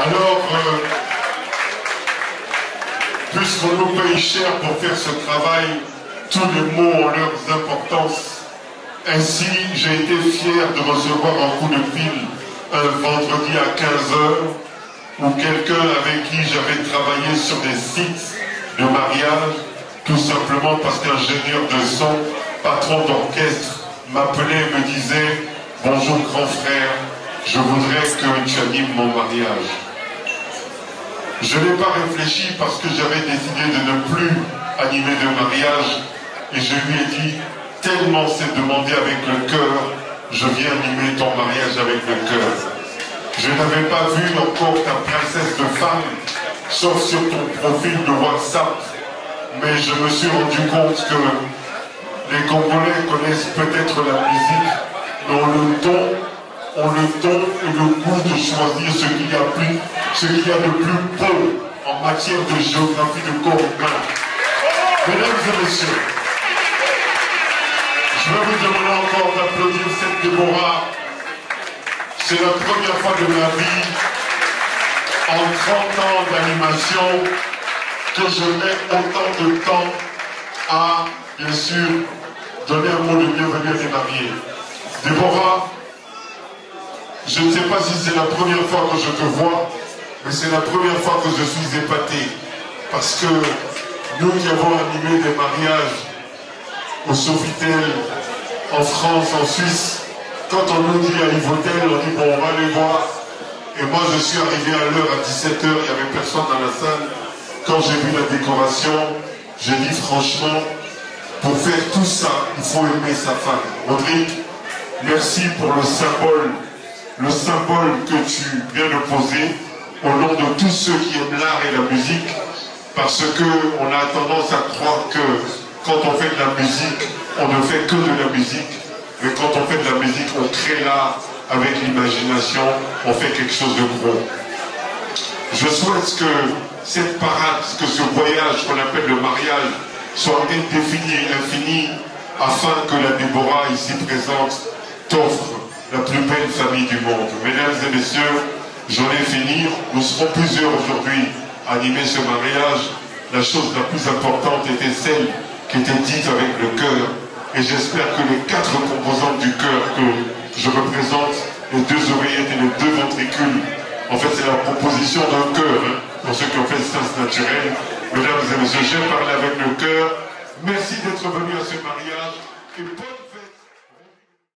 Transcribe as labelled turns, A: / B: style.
A: Alors, euh, puisqu'on nous paye cher pour faire ce travail, tous les mots ont leurs importances. Ainsi, j'ai été fier de recevoir un coup de fil un vendredi à 15h où quelqu'un avec qui j'avais travaillé sur des sites de mariage, tout simplement parce qu'ingénieur de son, patron d'orchestre, m'appelait et me disait « Bonjour grand frère, je voudrais que tu animes mon mariage. » Je n'ai pas réfléchi parce que j'avais décidé de ne plus animer de mariage et je lui ai dit tellement c'est demandé avec le cœur, je viens animer ton mariage avec le cœur. Je n'avais pas vu encore ta princesse de femme, sauf sur ton profil de WhatsApp, mais je me suis rendu compte que les Congolais connaissent peut-être la musique, mais ont le don, ont le don et le goût de choisir ce qu'il y a plus, ce qu'il y a de plus beau en matière de géographie de corps humain. Mesdames et messieurs, je vais vous demander encore d'applaudir cette Déborah. C'est la première fois de ma vie, en 30 ans d'animation, que je mets autant de temps à, bien sûr, donner un mot de bienvenue à des mariés. Déborah, je ne sais pas si c'est la première fois que je te vois, mais c'est la première fois que je suis épaté. Parce que nous qui avons animé des mariages au Sofitel, en France, en Suisse, quand on nous dit à Yvotel, on dit bon, on va aller voir. Et moi, je suis arrivé à l'heure, à 17h, il n'y avait personne dans la salle. Quand j'ai vu la décoration, j'ai dit franchement, pour faire tout ça, il faut aimer sa femme. Rodrigue, merci pour le symbole, le symbole que tu viens de poser au nom de tous ceux qui aiment l'art et la musique, parce qu'on a tendance à croire que quand on fait de la musique, on ne fait que de la musique, mais quand on fait de la musique, on crée l'art avec l'imagination, on fait quelque chose de gros. Je souhaite que cette parade, que ce voyage qu'on appelle le mariage, soit indéfini et infini, afin que la Déborah ici présente t'offre la plus belle famille du monde. Mesdames et messieurs, j'en ai fini. Nous serons plusieurs aujourd'hui à animer ce mariage. La chose la plus importante était celle qui était dite avec le cœur. Et j'espère que les quatre composantes du cœur que je représente, les deux oreillettes et les deux ventricules, en fait c'est la proposition d'un cœur, hein, pour ceux qui ont fait sciences naturelles. Mesdames et messieurs, j'ai parlé avec le cœur. Merci d'être venus à ce mariage.